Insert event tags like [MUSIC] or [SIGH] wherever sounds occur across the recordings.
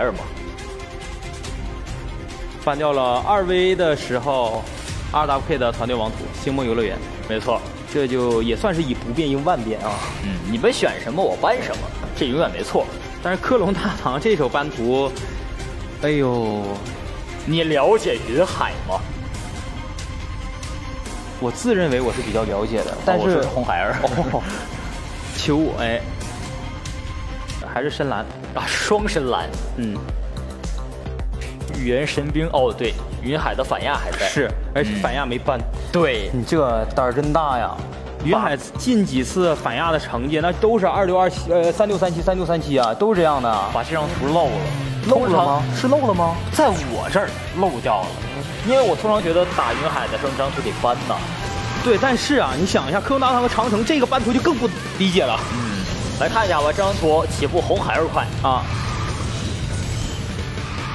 尔嘛。办掉了二 V 的时候，RWK 的团队王图星梦游乐园，没错，这就也算是以不变应万变啊。嗯，你们选什么我搬什么，这永远没错。但是克隆大唐这首班图，哎呦，你了解云海吗？我自认为我是比较了解的，但是红孩儿，求我哎，还是深蓝啊，双深蓝，嗯。语言神兵哦，对，云海的反亚还在，是，而且反亚没搬。对你这胆儿真大呀！云海近几次反亚的成绩，那都是二六二七，呃，三六三七，三六三七啊，都是这样的。把这张图漏了，漏了吗？是漏了吗？在我这儿漏掉了，因为我通常觉得打云海的时候，这张图得搬呐。对，但是啊，你想一下，科隆大唐和长城这个班图就更不理解了。嗯，来看一下吧，这张图起步红孩儿快啊。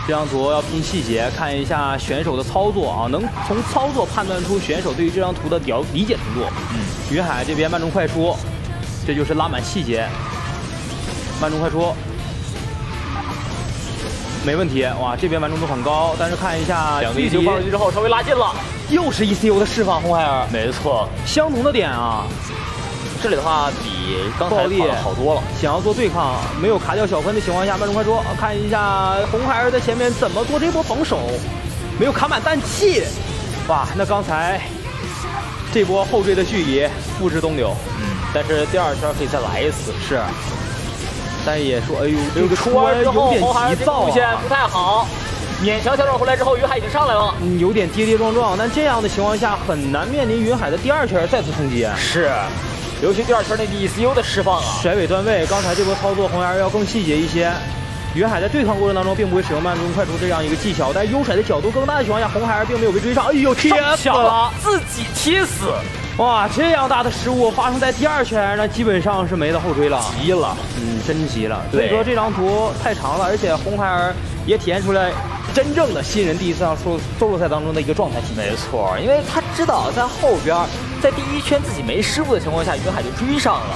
这张图要拼细节，看一下选手的操作啊，能从操作判断出选手对于这张图的了理解程度。嗯，云海这边慢中快出，这就是拉满细节，慢中快出，没问题。哇，这边完成度很高，但是看一下两个 ECU 放上去之后稍微拉近了，又是 ECU 的释放，红孩儿，没错，相同的点啊。这里的话比刚才好多了。想要做对抗，没有卡掉小分的情况下，慢中快说，看一下红孩儿在前面怎么做这波防守，没有卡满氮气，哇，那刚才这波后追的距离付之东流。嗯，但是第二圈可以再来一次。是，但也说，哎呦，这个出弯之后，红孩儿路线不太好，勉强调整回来之后，云海已经上来了，有点跌跌撞撞。但这样的情况下，很难面临云海的第二圈再次冲击。是。尤其第二圈那 ECU 的释放啊，甩尾段位。刚才这波操作，红孩儿要更细节一些。云海在对抗过程当中并不会使用慢中快出这样一个技巧，但是优甩的角度更大的情况下，红孩儿并没有被追上。哎呦，[LAUGHS] 贴死了，自己贴死！哇，这样大的失误发生在第二圈，那基本上是没得后追了，急了，嗯，真急了。所以说这张图太长了，而且红孩儿也体现出来。真正的新人第一次上说周路赛当中的一个状态，没错，因为他知道在后边，在第一圈自己没失误的情况下，云海就追上了；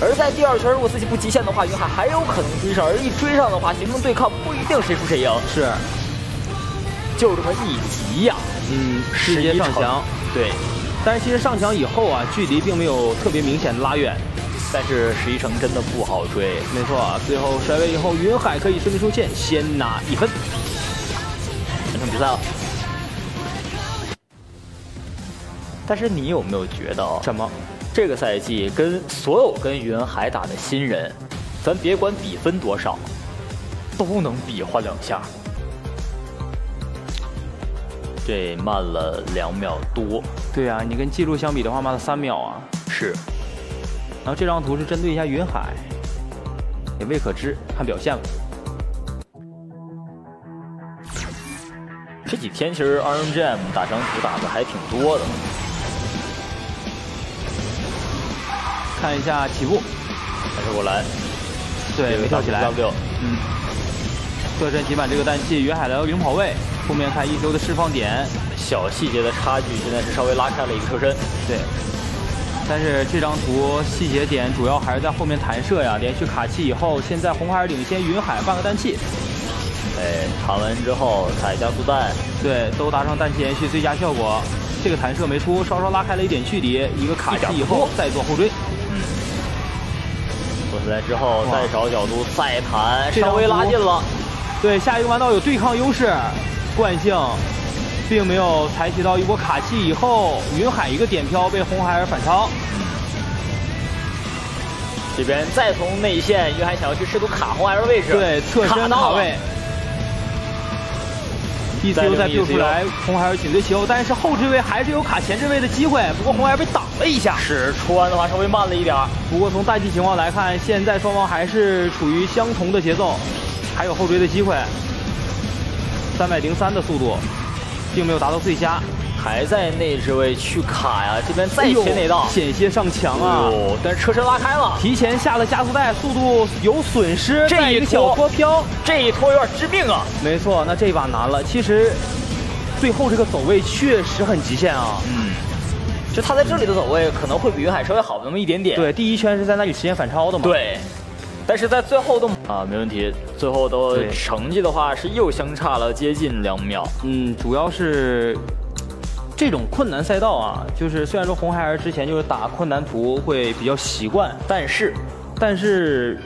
而在第二圈如果自己不极限的话，云海还有可能追上，而一追上的话，形成对抗不一定谁输谁赢。是，就这么一急呀，嗯，直接上墙，对。但是其实上墙以后啊，距离并没有特别明显的拉远，但是十一城真的不好追。没错，最后甩尾以后，云海可以顺利出线，先拿一分。完成比赛了，但是你有没有觉得什么？这个赛季跟所有跟云海打的新人，咱别管比分多少，都能比划两下。这慢了两秒多。对啊，你跟记录相比的话，慢了三秒啊。是。然后这张图是针对一下云海，也未可知，看表现了。这几天其实 RNGM 打张图打的还挺多的，看一下起步，还是我来，对，没跳起来。嗯，侧身挤满这个氮气，云海来到领跑位，后面看 ECU 的释放点，小细节的差距，现在是稍微拉开了一个车身。对，但是这张图细节点主要还是在后面弹射呀，连续卡气以后，现在红孩领先云海半个氮气。哎，弹完之后踩加速带，对，都达成氮气延续最佳效果。这个弹射没出，稍稍拉开了一点距离，一个卡气以后再做后追。嗯，过来之后再找角度再弹，稍微拉近了。对，下一个弯道有对抗优势，惯性并没有采取到一波卡气以后，云海一个点飘被红孩儿反超。这边再从内线，云海想要去试图卡红孩儿位置，对，侧身卡位。ECU 再 Q 出来，红孩儿紧随其后，但是后置位还是有卡前置位的机会。不过红孩儿被挡了一下，是出弯的话稍微慢了一点。不过从氮气情况来看，现在双方还是处于相同的节奏，还有后追的机会。三百零三的速度，并没有达到最佳。还在内置位去卡呀，这边再切内道，险些上墙啊！但是车身拉开了，提前下了加速带，速度有损失。这一个小脱飘，这一拖有点致命啊！没错，那这一把难了。其实最后这个走位确实很极限啊。嗯，就他在这里的走位可能会比云海稍微好那么一点点。对，第一圈是在那里实现反超的嘛？对。但是在最后的啊，没问题。最后的成绩的话是又相差了接近两秒。嗯，主要是这种困难赛道啊，就是虽然说红孩儿之前就是打困难图会比较习惯，但是但是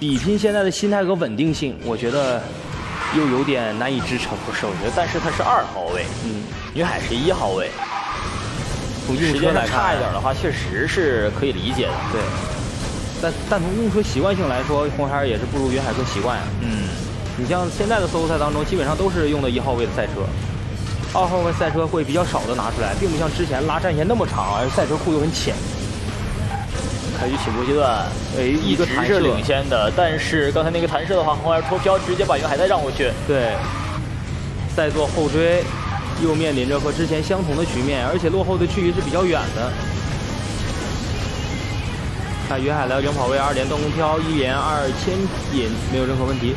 比拼现在的心态和稳定性，我觉得又有点难以支撑。不是，我觉得，但是他是二号位，嗯，云海是一号位，从时间上差一点的话，确实是可以理解的。对。但但从用车习惯性来说，红孩儿也是不如云海更习惯呀。嗯，你像现在的 SOLO 赛当中，基本上都是用的一号位的赛车，二号位赛车会比较少的拿出来，并不像之前拉战线那么长，而赛车库又很浅。开局起步阶段，哎，一个弹射领先的，但是刚才那个弹射的话，红孩儿脱飘直接把云海再让过去。对，再做后追，又面临着和之前相同的局面，而且落后的距离是比较远的。看云海的领跑位，二连断空飘，一连二牵引，没有任何问题。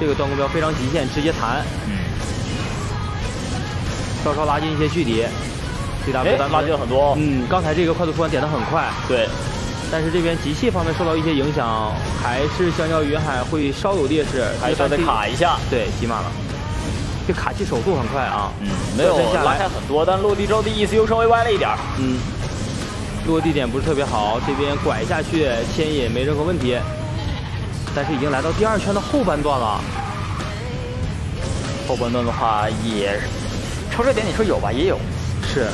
这个断空飘非常极限，直接弹，稍稍拉近一些距离。对打拉近了很多。嗯，刚才这个快速突然点的很快。对。但是这边集气方面受到一些影响，还是相较于云海会稍有劣势。还需要再卡一下。对，挤满了。这卡气手速很快啊。嗯，没有拉开很多，但落地之后的 ECU 稍微歪了一点。嗯。落地点不是特别好，这边拐下去牵引没任何问题，但是已经来到第二圈的后半段了。后半段的话也超车点，你说有吧？也有，是。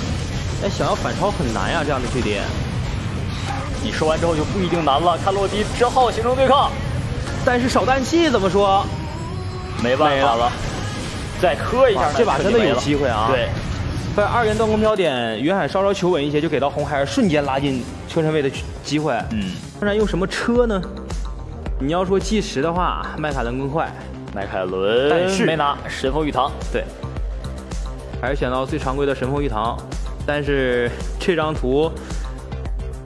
哎，想要反超很难呀，这样的距离。你说完之后就不一定难了，看落地之后形成对抗。但是少氮气怎么说？没办法了，再磕一下，这把真的有机会啊。对。在二元断空飘点，云海稍稍求稳一些，就给到红孩儿瞬间拉近车身位的机会。嗯，当然用什么车呢？你要说计时的话，迈凯伦更快。迈凯伦，但是没拿神风玉堂。对，还是选到最常规的神风玉堂。但是这张图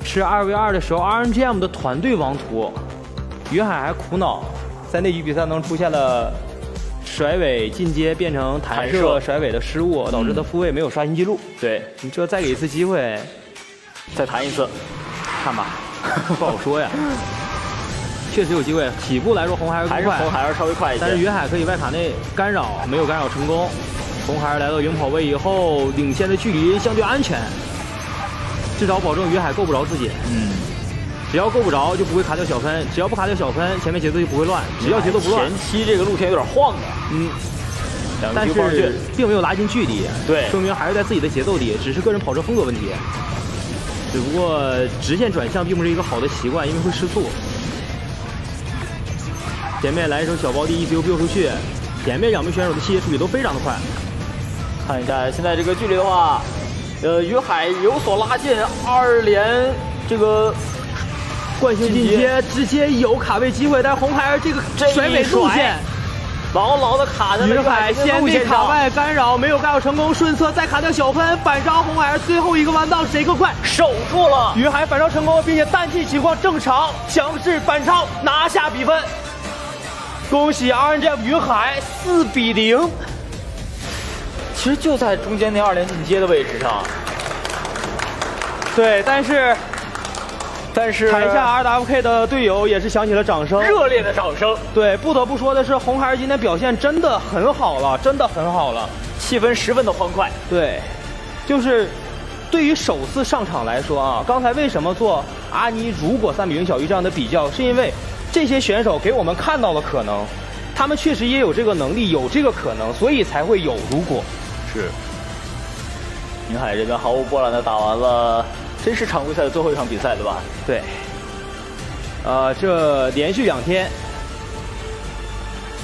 是二 v 二的时候，RNGM 的团队王图，云海还苦恼，在那局比赛中出现了。甩尾进阶变成弹射甩尾的失误，导致他复位没有刷新记录。对你这再给一次机会，再弹一次，看吧，[LAUGHS] 不好说呀。确实有机会，起步来说红孩儿还是红还是稍微快一些，但是云海可以外卡内干扰，没有干扰成功。红孩儿来到领跑位以后，领先的距离相对安全，至少保证云海够不着自己。嗯。只要够不着，就不会卡掉小分；只要不卡掉小分，前面节奏就不会乱。只要节奏不乱，前期这个路线有点晃的，嗯，但是并没有拉近距离，对，说明还是在自己的节奏里，只是个人跑车风格问题。只不过直线转向并不是一个好的习惯，因为会失速。前面来一手小包地 ECU 飙出去，前面两名选手的细节处理都非常的快。看一下现在这个距离的话，呃，于海有所拉近，二连这个。惯性进阶直接有卡位机会，但是红孩儿这个甩尾路线牢牢的卡在于海先被卡外干扰，没有干扰成功，顺侧再卡掉小分，反超红孩儿最后一个弯道谁更快？守住了，云海反超成功，并且氮气情况正常，强势反超拿下比分。恭喜 RNG 云海四比零。其实就在中间那二连进阶的位置上，对，但是。但是台下 RWK 的队友也是响起了掌声，热烈的掌声。对，不得不说的是，红孩儿今天表现真的很好了，真的很好了，气氛十分的欢快。对，就是对于首次上场来说啊，刚才为什么做阿尼如果三比零小于这样的比较，是因为这些选手给我们看到了可能，他们确实也有这个能力，有这个可能，所以才会有如果。是，云海这边毫无波澜的打完了。这是常规赛的最后一场比赛，对吧？对。呃，这连续两天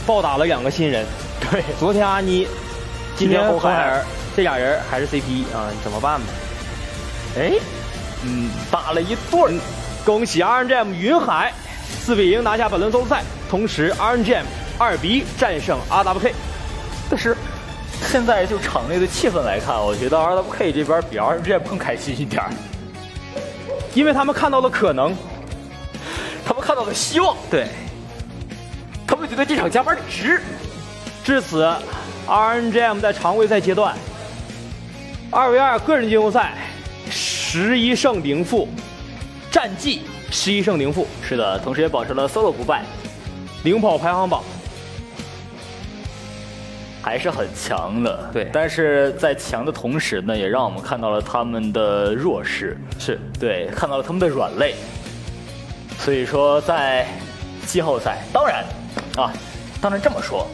暴打了两个新人。对，昨天阿妮，今天红孩儿，这俩人还是 CP 啊？怎么办吧？哎，嗯，打了一对儿。恭喜 RNGM 云海四比零拿下本轮周赛，同时 RNGM 二比一战胜 RWK。但是 [LAUGHS] 现在就场内的气氛来看，我觉得 RWK 这边比 RNGM 更开心一点。因为他们看到了可能，他们看到了希望，对，他们觉得这场加班值。至此，RNGM 在常规赛阶段二 v 二个人季后赛十一胜零负，战绩十一胜零负，是的，同时也保持了 solo 不败，领跑排行榜。还是很强的，对。但是在强的同时呢，也让我们看到了他们的弱势，是对，看到了他们的软肋。所以说，在季后赛，当然啊，当然这么说，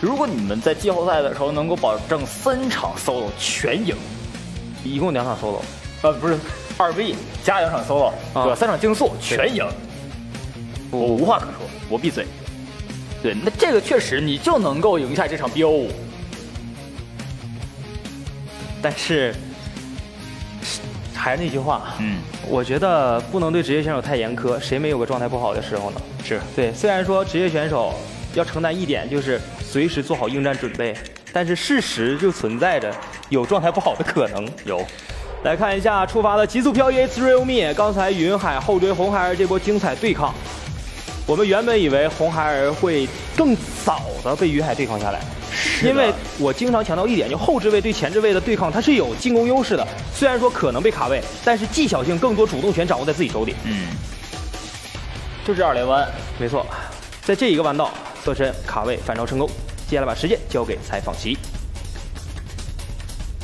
如果你们在季后赛的时候能够保证三场 solo 全赢，一共两场 solo，呃，不是二 v 加两场 solo，对吧？三场竞速全赢，我无话可说，我闭嘴。对，那这个确实你就能够赢下这场 BO5，但是还是那句话，嗯，我觉得不能对职业选手太严苛，谁没有个状态不好的时候呢？是对，虽然说职业选手要承担一点就是随时做好应战准备，但是事实就存在着有状态不好的可能。有，来看一下出发的极速漂移 H Realme，刚才云海后追红孩儿这波精彩对抗。我们原本以为红孩儿会更早的被于海对抗下来，因为我经常强调一点，就后置位对前置位的对抗，它是有进攻优势的。虽然说可能被卡位，但是技巧性更多，主动权掌握在自己手里。嗯，就这二连弯，没错，在这一个弯道侧身卡位反超成功。接下来把时间交给采访席。